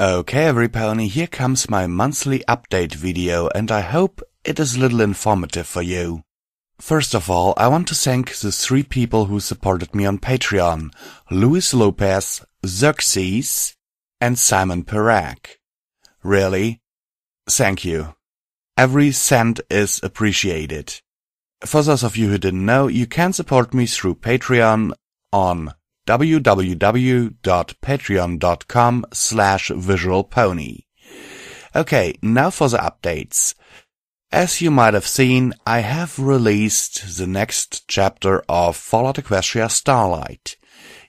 Okay, every pony, here comes my monthly update video and I hope it is a little informative for you. First of all, I want to thank the three people who supported me on Patreon. Luis Lopez, Xerxes, and Simon Perak. Really? Thank you. Every cent is appreciated. For those of you who didn't know, you can support me through Patreon on www.patreon.com slash visualpony. Okay, now for the updates. As you might have seen, I have released the next chapter of Fallout Equestria Starlight.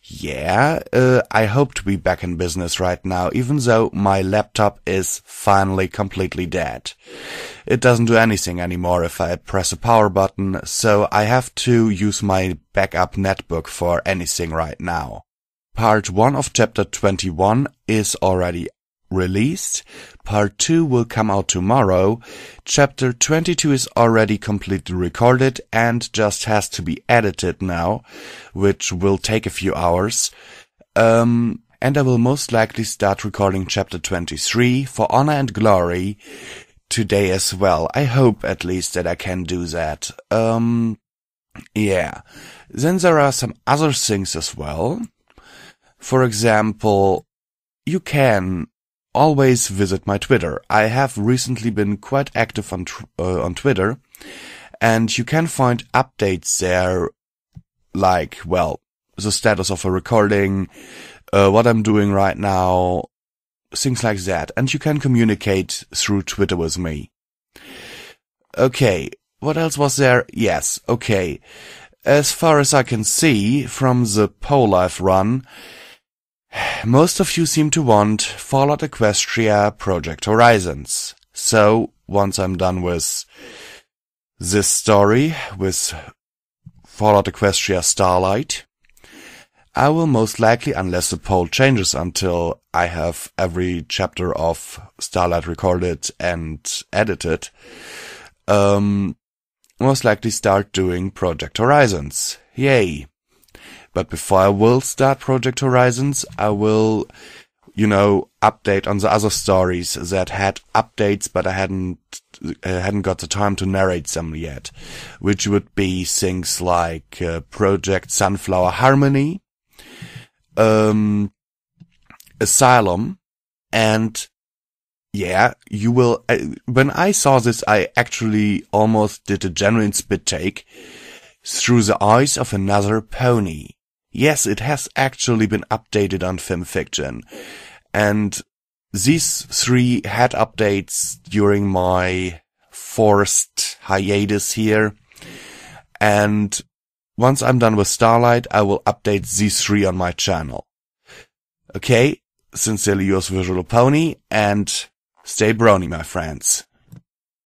Yeah, uh, I hope to be back in business right now, even though my laptop is finally completely dead. It doesn't do anything anymore if I press a power button, so I have to use my backup netbook for anything right now. Part 1 of chapter 21 is already released. Part 2 will come out tomorrow. Chapter 22 is already completely recorded and just has to be edited now, which will take a few hours. Um, and I will most likely start recording chapter 23 for Honor and Glory today as well. I hope at least that I can do that. Um, yeah. Then there are some other things as well. For example, you can always visit my Twitter. I have recently been quite active on uh, on Twitter, and you can find updates there, like well, the status of a recording, uh, what I'm doing right now, things like that, and you can communicate through Twitter with me. Okay, what else was there? Yes, okay. As far as I can see from the Life run, most of you seem to want Fallout Equestria Project Horizons. So, once I'm done with this story, with Fallout Equestria Starlight, I will most likely, unless the poll changes until I have every chapter of Starlight recorded and edited, um, most likely start doing Project Horizons. Yay! But before I will start Project Horizons, I will, you know, update on the other stories that had updates, but I hadn't uh, hadn't got the time to narrate them yet, which would be things like uh, Project Sunflower Harmony, um, Asylum, and yeah, you will. Uh, when I saw this, I actually almost did a genuine spit take through the eyes of another pony. Yes, it has actually been updated on FimFiction. And these three had updates during my forced hiatus here. And once I'm done with Starlight, I will update these three on my channel. Okay, sincerely yours Visual Pony, and stay brony, my friends.